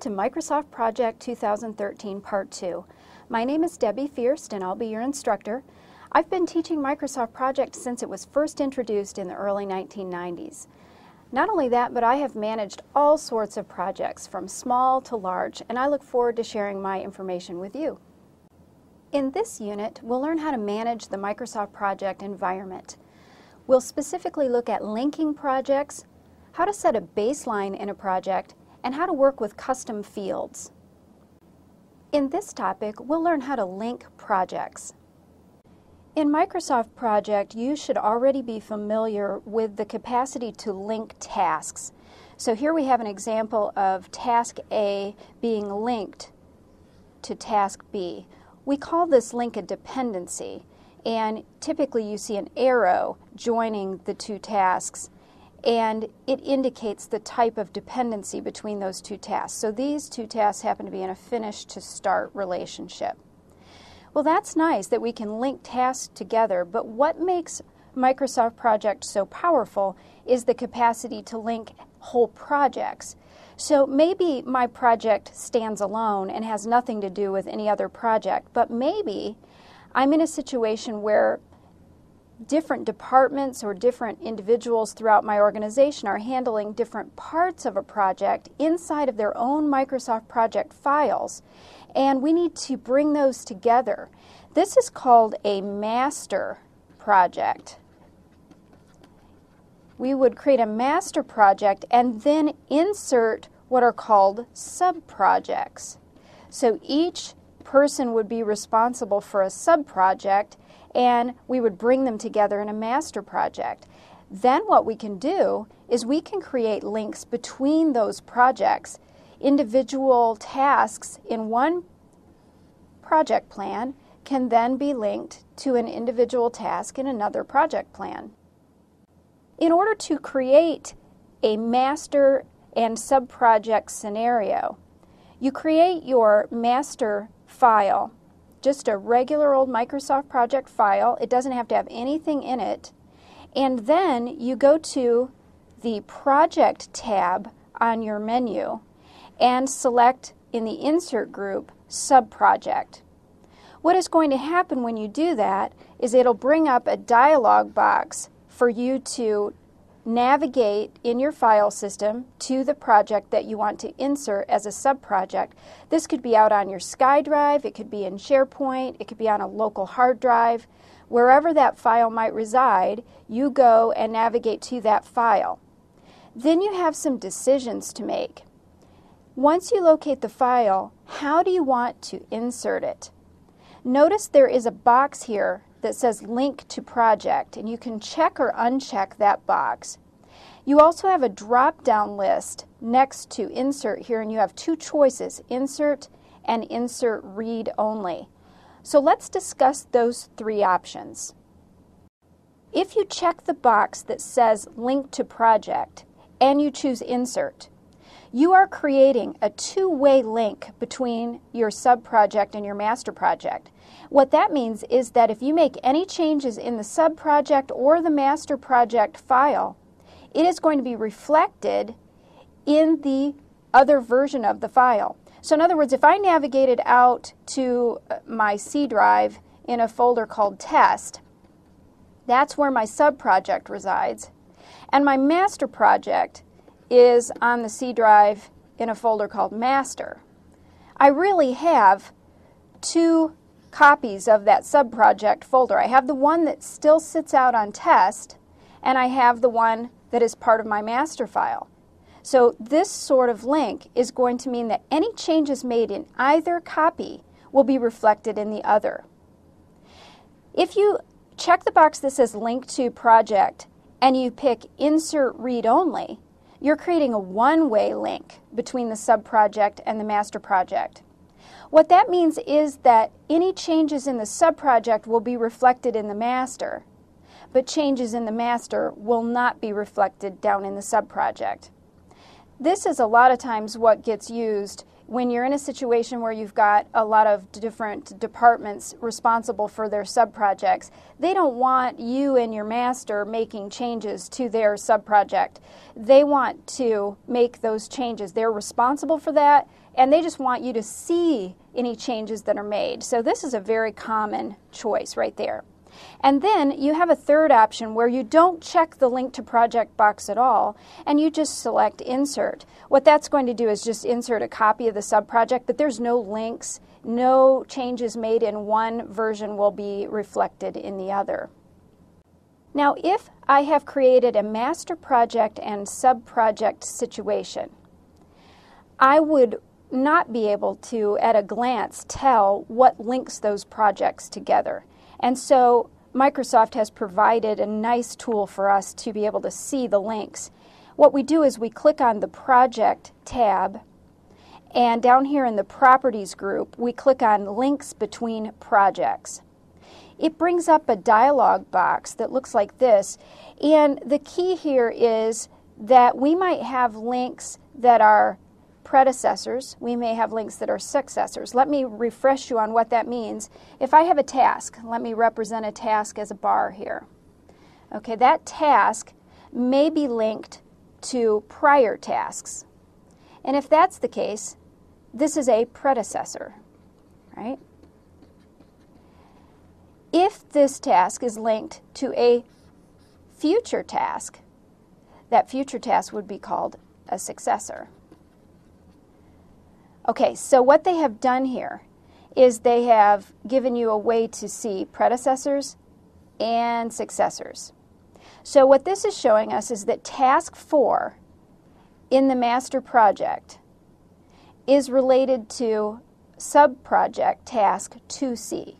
to Microsoft Project 2013 Part 2. My name is Debbie Fierst and I'll be your instructor. I've been teaching Microsoft Project since it was first introduced in the early 1990s. Not only that, but I have managed all sorts of projects from small to large and I look forward to sharing my information with you. In this unit, we'll learn how to manage the Microsoft Project environment. We'll specifically look at linking projects, how to set a baseline in a project, and how to work with custom fields. In this topic, we'll learn how to link projects. In Microsoft Project, you should already be familiar with the capacity to link tasks. So here we have an example of task A being linked to task B. We call this link a dependency, and typically you see an arrow joining the two tasks and it indicates the type of dependency between those two tasks. So these two tasks happen to be in a finish to start relationship. Well, that's nice that we can link tasks together, but what makes Microsoft Project so powerful is the capacity to link whole projects. So maybe my project stands alone and has nothing to do with any other project, but maybe I'm in a situation where different departments or different individuals throughout my organization are handling different parts of a project inside of their own Microsoft project files, and we need to bring those together. This is called a master project. We would create a master project and then insert what are called sub-projects. So each person would be responsible for a sub-project and we would bring them together in a master project. Then what we can do is we can create links between those projects. Individual tasks in one project plan can then be linked to an individual task in another project plan. In order to create a master and subproject scenario, you create your master file just a regular old Microsoft project file. It doesn't have to have anything in it. And then you go to the Project tab on your menu and select in the Insert group Subproject. What is going to happen when you do that is it'll bring up a dialog box for you to navigate in your file system to the project that you want to insert as a subproject. This could be out on your SkyDrive, it could be in SharePoint, it could be on a local hard drive. Wherever that file might reside, you go and navigate to that file. Then you have some decisions to make. Once you locate the file, how do you want to insert it? Notice there is a box here that says link to project and you can check or uncheck that box. You also have a drop down list next to insert here and you have two choices insert and insert read only. So let's discuss those three options. If you check the box that says link to project and you choose insert, you are creating a two-way link between your sub-project and your master project. What that means is that if you make any changes in the sub-project or the master project file, it is going to be reflected in the other version of the file. So in other words, if I navigated out to uh, my C drive in a folder called test, that's where my sub-project resides. And my master project is on the C drive in a folder called master. I really have two copies of that subproject folder. I have the one that still sits out on test, and I have the one that is part of my master file. So this sort of link is going to mean that any changes made in either copy will be reflected in the other. If you check the box that says link to project and you pick insert read only, you're creating a one-way link between the subproject and the master project. What that means is that any changes in the subproject will be reflected in the master, but changes in the master will not be reflected down in the subproject. This is a lot of times what gets used when you're in a situation where you've got a lot of different departments responsible for their subprojects, they don't want you and your master making changes to their subproject. They want to make those changes. They're responsible for that, and they just want you to see any changes that are made. So this is a very common choice right there. And then you have a third option where you don't check the link to project box at all and you just select insert. What that's going to do is just insert a copy of the subproject, but there's no links, no changes made in one version will be reflected in the other. Now, if I have created a master project and subproject situation, I would not be able to, at a glance, tell what links those projects together. And so Microsoft has provided a nice tool for us to be able to see the links. What we do is we click on the Project tab, and down here in the Properties group, we click on Links Between Projects. It brings up a dialog box that looks like this, and the key here is that we might have links that are predecessors, we may have links that are successors. Let me refresh you on what that means. If I have a task, let me represent a task as a bar here. Okay, that task may be linked to prior tasks. And if that's the case, this is a predecessor, right? If this task is linked to a future task, that future task would be called a successor. Okay, so what they have done here is they have given you a way to see predecessors and successors. So what this is showing us is that task 4 in the master project is related to subproject task 2C.